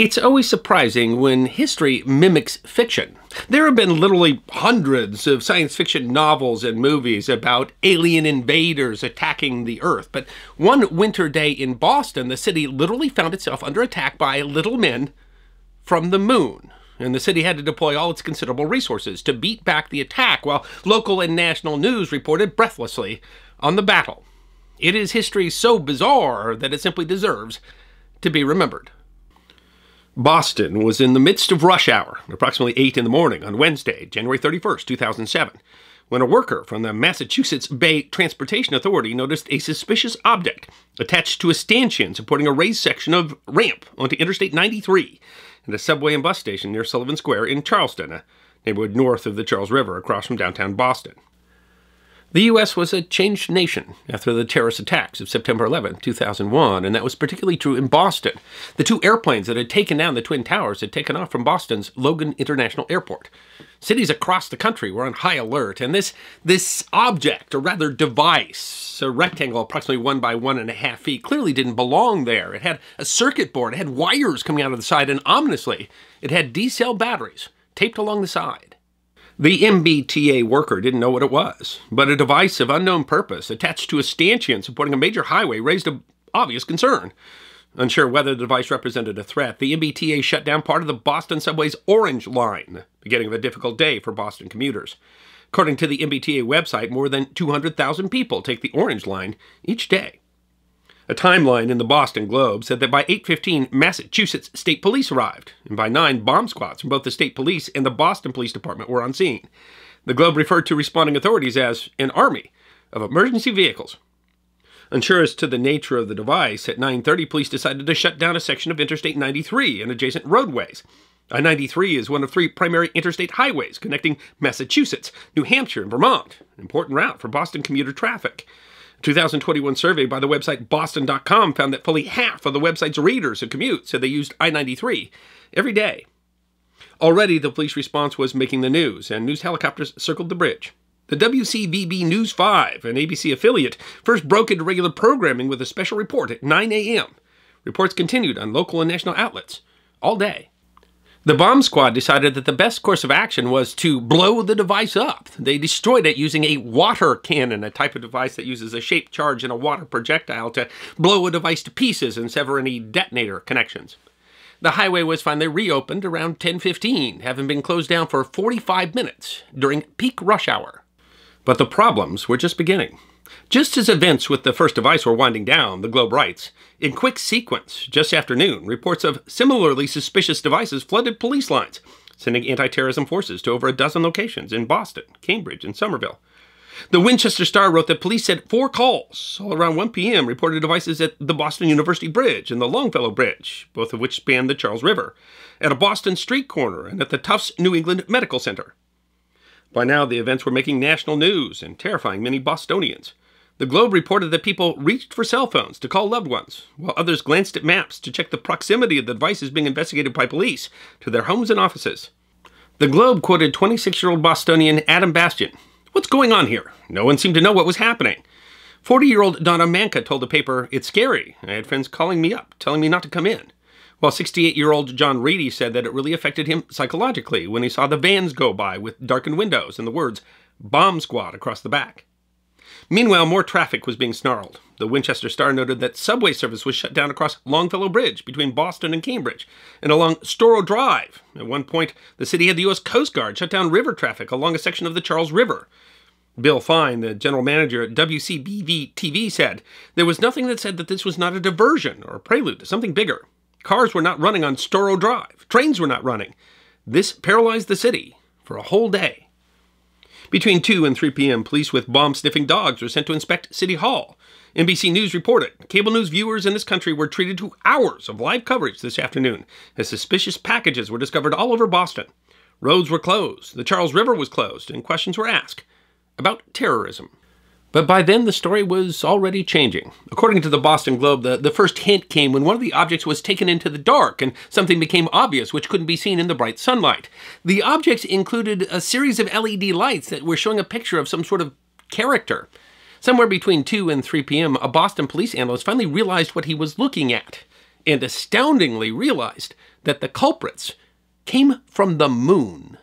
It's always surprising when history mimics fiction. There have been literally hundreds of science fiction novels and movies about alien invaders attacking the Earth, but one winter day in Boston, the city literally found itself under attack by little men from the moon. And the city had to deploy all its considerable resources to beat back the attack, while local and national news reported breathlessly on the battle. It is history so bizarre that it simply deserves to be remembered. Boston was in the midst of rush hour, approximately 8 in the morning on Wednesday, January 31st, 2007, when a worker from the Massachusetts Bay Transportation Authority noticed a suspicious object attached to a stanchion supporting a raised section of ramp onto Interstate 93 and a subway and bus station near Sullivan Square in Charlestown, a neighborhood north of the Charles River across from downtown Boston. The U.S. was a changed nation after the terrorist attacks of September 11, 2001, and that was particularly true in Boston. The two airplanes that had taken down the Twin Towers had taken off from Boston's Logan International Airport. Cities across the country were on high alert, and this, this object, or rather device, a rectangle approximately one by one and a half feet, clearly didn't belong there. It had a circuit board, it had wires coming out of the side, and ominously, it had D-cell batteries taped along the side. The MBTA worker didn't know what it was, but a device of unknown purpose attached to a stanchion supporting a major highway raised an obvious concern. Unsure whether the device represented a threat, the MBTA shut down part of the Boston subway's Orange Line, beginning of a difficult day for Boston commuters. According to the MBTA website, more than 200,000 people take the Orange Line each day. A timeline in the Boston Globe said that by 8:15 Massachusetts State Police arrived, and by 9 bomb squads from both the state police and the Boston Police Department were on scene. The Globe referred to responding authorities as an army of emergency vehicles. Unsure as to the nature of the device, at 9:30 police decided to shut down a section of Interstate 93 and adjacent roadways. I-93 is one of three primary interstate highways connecting Massachusetts, New Hampshire, and Vermont, an important route for Boston commuter traffic. 2021 survey by the website boston.com found that fully half of the website's readers who commute said they used I 93 every day. Already, the police response was making the news, and news helicopters circled the bridge. The WCVB News 5, an ABC affiliate, first broke into regular programming with a special report at 9 a.m. Reports continued on local and national outlets all day. The bomb squad decided that the best course of action was to blow the device up. They destroyed it using a water cannon, a type of device that uses a shaped charge and a water projectile to blow a device to pieces and sever any detonator connections. The highway was finally reopened around 10:15, having been closed down for 45 minutes during peak rush hour. But the problems were just beginning. Just as events with the first device were winding down, the Globe writes, in quick sequence, just after noon, reports of similarly suspicious devices flooded police lines, sending anti-terrorism forces to over a dozen locations in Boston, Cambridge, and Somerville. The Winchester Star wrote that police said four calls, all around 1 p.m., reported devices at the Boston University Bridge and the Longfellow Bridge, both of which span the Charles River, at a Boston street corner, and at the Tufts New England Medical Center. By now, the events were making national news and terrifying many Bostonians. The Globe reported that people reached for cell phones to call loved ones, while others glanced at maps to check the proximity of the devices being investigated by police to their homes and offices. The Globe quoted 26 year old Bostonian Adam Bastian What's going on here? No one seemed to know what was happening. 40 year old Donna Manka told the paper, It's scary. I had friends calling me up, telling me not to come in. While 68 year old John Reedy said that it really affected him psychologically when he saw the vans go by with darkened windows and the words Bomb Squad across the back. Meanwhile, more traffic was being snarled. The Winchester Star noted that subway service was shut down across Longfellow Bridge between Boston and Cambridge and along Storrow Drive. At one point, the city had the U.S. Coast Guard shut down river traffic along a section of the Charles River. Bill Fine, the general manager at WCVB TV, said there was nothing that said that this was not a diversion or a prelude to something bigger. Cars were not running on Storrow Drive. Trains were not running. This paralyzed the city for a whole day. Between 2 and 3 p.m., police with bomb sniffing dogs were sent to inspect City Hall. NBC News reported cable news viewers in this country were treated to hours of live coverage this afternoon as suspicious packages were discovered all over Boston. Roads were closed, the Charles River was closed, and questions were asked about terrorism. But by then, the story was already changing. According to the Boston Globe, the, the first hint came when one of the objects was taken into the dark and something became obvious which couldn't be seen in the bright sunlight. The objects included a series of LED lights that were showing a picture of some sort of character. Somewhere between 2 and 3 p.m., a Boston police analyst finally realized what he was looking at and astoundingly realized that the culprits came from the moon.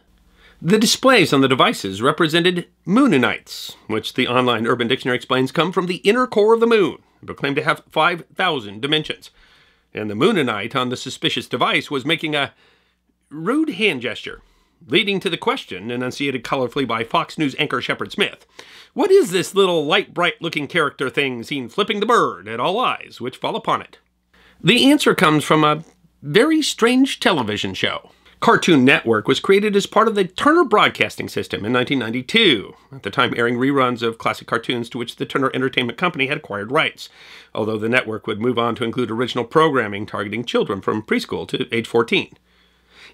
The displays on the devices represented Mooninites, which the online Urban Dictionary explains come from the inner core of the moon, proclaimed to have 5,000 dimensions. And the Mooninite on the suspicious device was making a rude hand gesture, leading to the question enunciated colorfully by Fox News anchor Shepard Smith. What is this little Lite-Brite looking character thing seen flipping the bird at all eyes which fall upon it? The answer comes from a very strange television show. Cartoon Network was created as part of the Turner Broadcasting System in 1992, at the time airing reruns of classic cartoons to which the Turner Entertainment Company had acquired rights, although the network would move on to include original programming targeting children from preschool to age 14.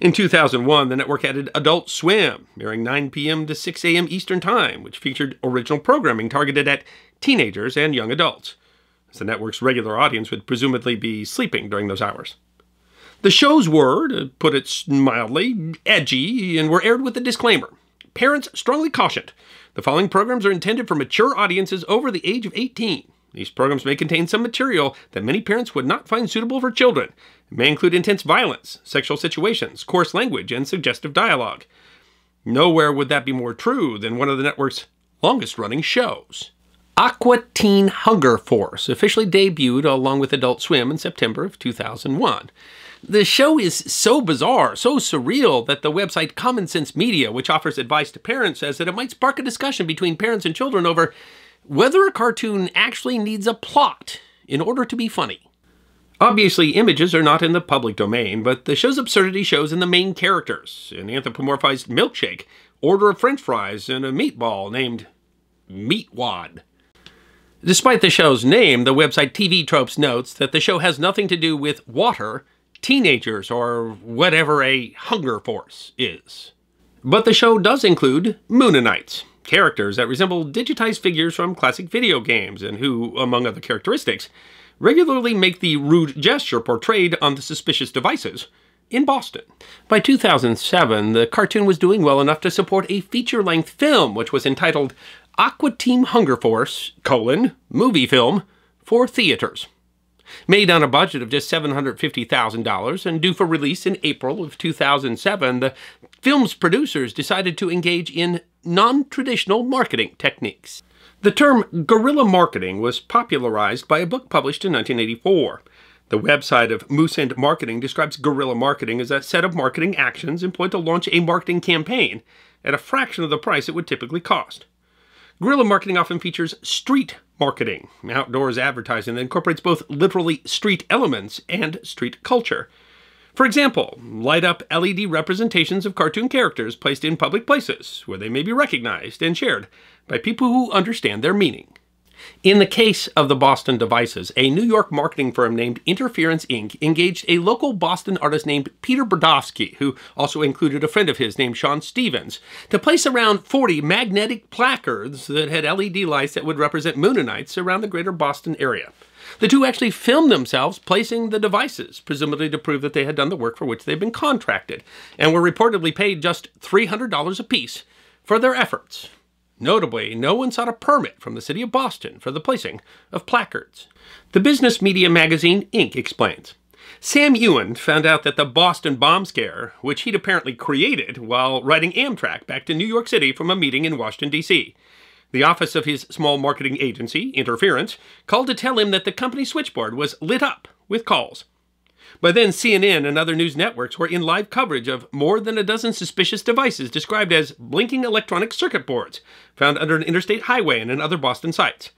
In 2001, the network added Adult Swim, airing 9 p.m. to 6 a.m. Eastern Time, which featured original programming targeted at teenagers and young adults, as the network's regular audience would presumably be sleeping during those hours. The shows were, to put it mildly, edgy and were aired with a disclaimer. Parents strongly cautioned the following programs are intended for mature audiences over the age of 18. These programs may contain some material that many parents would not find suitable for children. It may include intense violence, sexual situations, coarse language, and suggestive dialogue. Nowhere would that be more true than one of the network's longest running shows. Aqua Teen Hunger Force officially debuted along with Adult Swim in September of 2001. The show is so bizarre, so surreal, that the website Common Sense Media, which offers advice to parents, says that it might spark a discussion between parents and children over whether a cartoon actually needs a plot in order to be funny. Obviously, images are not in the public domain, but the show's absurdity shows in the main characters an anthropomorphized milkshake, order of french fries, and a meatball named Meatwad. Despite the show's name, the website TV Tropes notes that the show has nothing to do with water teenagers or whatever a hunger force is. But the show does include Mooninites, characters that resemble digitized figures from classic video games and who, among other characteristics, regularly make the rude gesture portrayed on the suspicious devices in Boston. By 2007, the cartoon was doing well enough to support a feature-length film which was entitled Aqua Teen Hunger Force, colon, movie film, for theaters. Made on a budget of just $750,000 and due for release in April of 2007, the film's producers decided to engage in non-traditional marketing techniques. The term guerrilla marketing was popularized by a book published in 1984. The website of Moosend Marketing describes guerrilla marketing as a set of marketing actions employed to launch a marketing campaign at a fraction of the price it would typically cost. Guerrilla marketing often features street marketing, outdoors advertising that incorporates both literally street elements and street culture. For example, light up LED representations of cartoon characters placed in public places where they may be recognized and shared by people who understand their meaning. In the case of the Boston devices, a New York marketing firm named Interference Inc. engaged a local Boston artist named Peter Berdovsky, who also included a friend of his named Sean Stevens, to place around 40 magnetic placards that had LED lights that would represent Mooninites around the greater Boston area. The two actually filmed themselves placing the devices, presumably to prove that they had done the work for which they'd been contracted, and were reportedly paid just $300 apiece for their efforts. Notably, no one sought a permit from the city of Boston for the placing of placards. The business media magazine Inc. explains. Sam Ewen found out that the Boston bomb scare, which he'd apparently created while riding Amtrak back to New York City from a meeting in Washington, D.C. The office of his small marketing agency, Interference, called to tell him that the company switchboard was lit up with calls. By then, CNN and other news networks were in live coverage of more than a dozen suspicious devices described as blinking electronic circuit boards found under an interstate highway and in other Boston sites.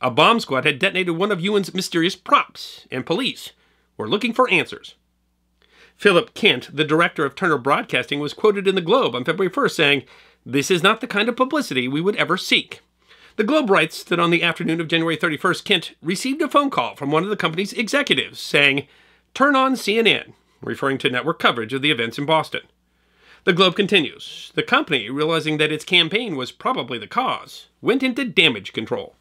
A bomb squad had detonated one of Ewen's mysterious props, and police were looking for answers. Philip Kent, the director of Turner Broadcasting, was quoted in the Globe on February 1st saying, This is not the kind of publicity we would ever seek. The Globe writes that on the afternoon of January 31st, Kent received a phone call from one of the company's executives saying, Turn on CNN, referring to network coverage of the events in Boston. The Globe continues. The company, realizing that its campaign was probably the cause, went into damage control.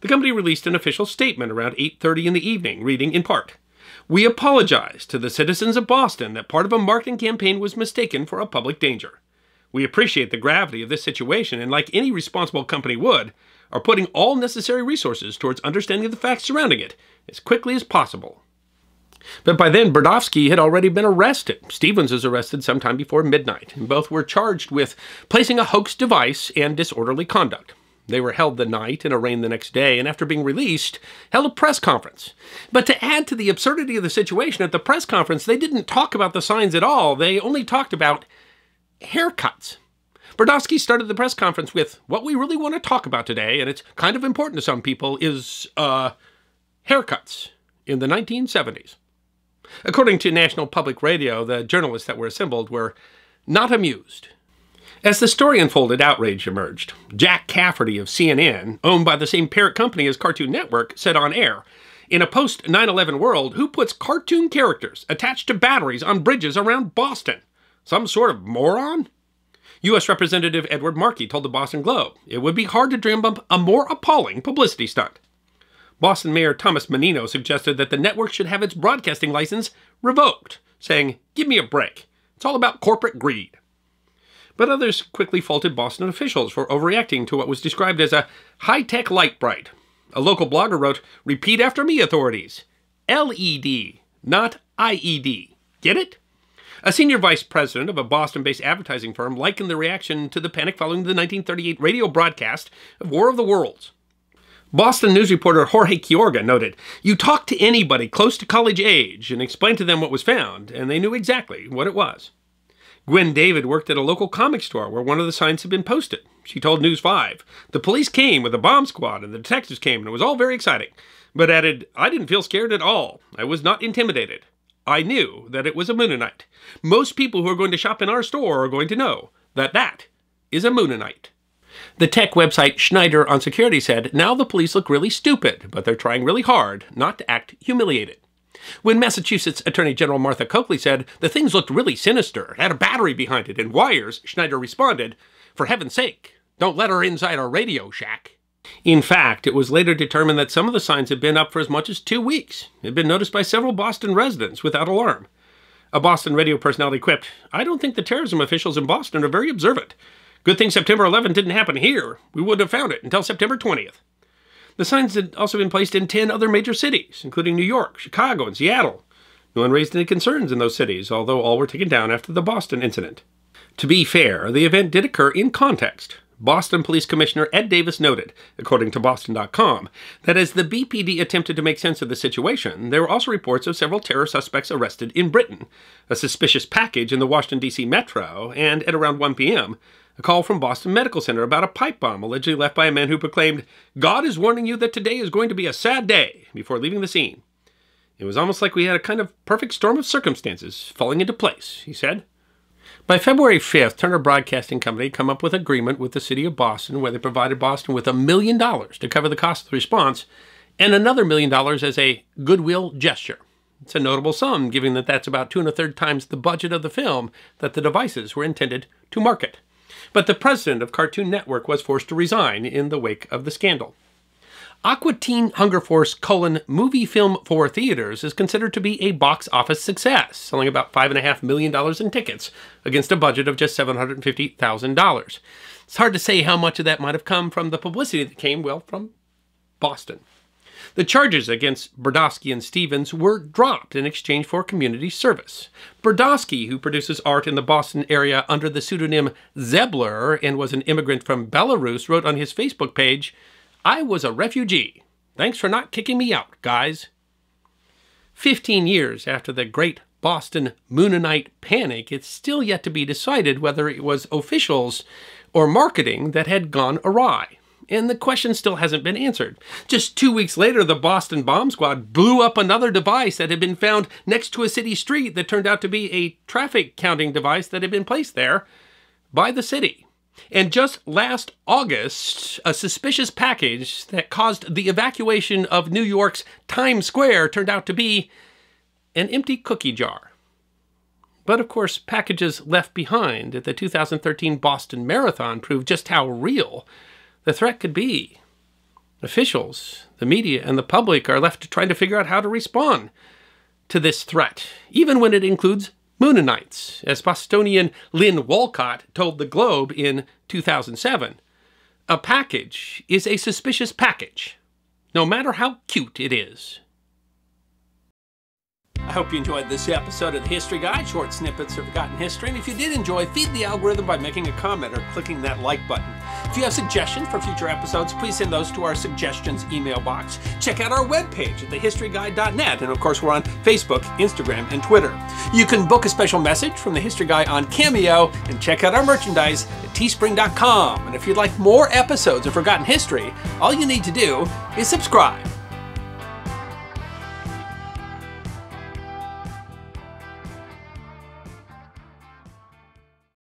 The company released an official statement around 8:30 in the evening, reading in part: "We apologize to the citizens of Boston that part of a marketing campaign was mistaken for a public danger. We appreciate the gravity of this situation and like any responsible company would, are putting all necessary resources towards understanding the facts surrounding it as quickly as possible." But by then, Berdovsky had already been arrested. Stevens was arrested sometime before midnight, and both were charged with placing a hoax device and disorderly conduct. They were held the night and arraigned the next day, and after being released, held a press conference. But to add to the absurdity of the situation, at the press conference, they didn't talk about the signs at all. They only talked about haircuts. Berdovsky started the press conference with, What we really want to talk about today, and it's kind of important to some people, is uh, haircuts in the 1970s. According to National Public Radio, the journalists that were assembled were not amused. As the story unfolded, outrage emerged. Jack Cafferty of CNN, owned by the same parent company as Cartoon Network, said on air, in a post 9 11 world, who puts cartoon characters attached to batteries on bridges around Boston? Some sort of moron? U.S. Representative Edward Markey told the Boston Globe it would be hard to dream up a more appalling publicity stunt. Boston Mayor Thomas Menino suggested that the network should have its broadcasting license revoked, saying, Give me a break. It's all about corporate greed. But others quickly faulted Boston officials for overreacting to what was described as a high tech Lite-Brite. A local blogger wrote, Repeat after me, authorities. LED, not IED. Get it? A senior vice president of a Boston based advertising firm likened the reaction to the panic following the 1938 radio broadcast of War of the Worlds. Boston news reporter Jorge Quiroga noted, You talked to anybody close to college age and explained to them what was found, and they knew exactly what it was. Gwen David worked at a local comic store where one of the signs had been posted. She told News 5, The police came with a bomb squad and the detectives came and it was all very exciting, but added, I didn't feel scared at all. I was not intimidated. I knew that it was a Mooninite. Most people who are going to shop in our store are going to know that that is a Mooninite. The tech website Schneier on Security said, Now the police look really stupid, but they're trying really hard not to act humiliated. When Massachusetts Attorney General Martha Coakley said the things looked really sinister, had a battery behind it and wires, Schneier responded, For heaven's sake, don't let her inside our radio shack. In fact, it was later determined that some of the signs had been up for as much as two weeks. It had been noticed by several Boston residents without alarm. A Boston radio personality quipped, I don't think the terrorism officials in Boston are very observant. Good thing September 11th didn't happen here. We wouldn't have found it until September 20th. The signs had also been placed in 10 other major cities, including New York, Chicago, and Seattle. No one raised any concerns in those cities, although all were taken down after the Boston incident. To be fair, the event did occur in context. Boston Police Commissioner Ed Davis noted, according to Boston.com, that as the BPD attempted to make sense of the situation, there were also reports of several terror suspects arrested in Britain, a suspicious package in the Washington, D.C. metro, and at around 1 p.m., a call from Boston Medical Center about a pipe bomb allegedly left by a man who proclaimed, God is warning you that today is going to be a sad day, before leaving the scene. It was almost like we had a kind of perfect storm of circumstances falling into place, he said. By February 5th, Turner Broadcasting Company had come up with agreement with the city of Boston where they provided Boston with a million dollars to cover the cost of the response and another million dollars as a goodwill gesture. It's a notable sum, given that that's about two and a third times the budget of the film that the devices were intended to market but the president of Cartoon Network was forced to resign in the wake of the scandal. Aqua Teen Hunger Force colon movie film for theaters is considered to be a box office success, selling about $5.5 million in tickets against a budget of just $750,000. It's hard to say how much of that might have come from the publicity that came, well, from Boston. The charges against Berdovsky and Stevens were dropped in exchange for community service. Berdovsky, who produces art in the Boston area under the pseudonym Zebbler and was an immigrant from Belarus, wrote on his Facebook page, I was a refugee. Thanks for not kicking me out, guys. Fifteen years after the great Boston Mooninite panic, it's still yet to be decided whether it was officials or marketing that had gone awry and the question still hasn't been answered. Just two weeks later, the Boston bomb squad blew up another device that had been found next to a city street that turned out to be a traffic counting device that had been placed there by the city. And just last August, a suspicious package that caused the evacuation of New York's Times Square turned out to be an empty cookie jar. But of course, packages left behind at the 2013 Boston Marathon proved just how real the threat could be. Officials, the media, and the public are left trying to figure out how to respond to this threat, even when it includes Mooninites, as Bostonian Lynn Walcott told the Globe in 2007. A package is a suspicious package, no matter how cute it is. I hope you enjoyed this episode of the History Guy, short snippets of forgotten history. And if you did enjoy, feed the algorithm by making a comment or clicking that like button. If you have suggestions for future episodes, please send those to our suggestions email box. Check out our webpage at thehistoryguy.net. And of course, we're on Facebook, Instagram, and Twitter. You can book a special message from the History Guy on Cameo and check out our merchandise at teespring.com. And if you'd like more episodes of Forgotten History, all you need to do is subscribe.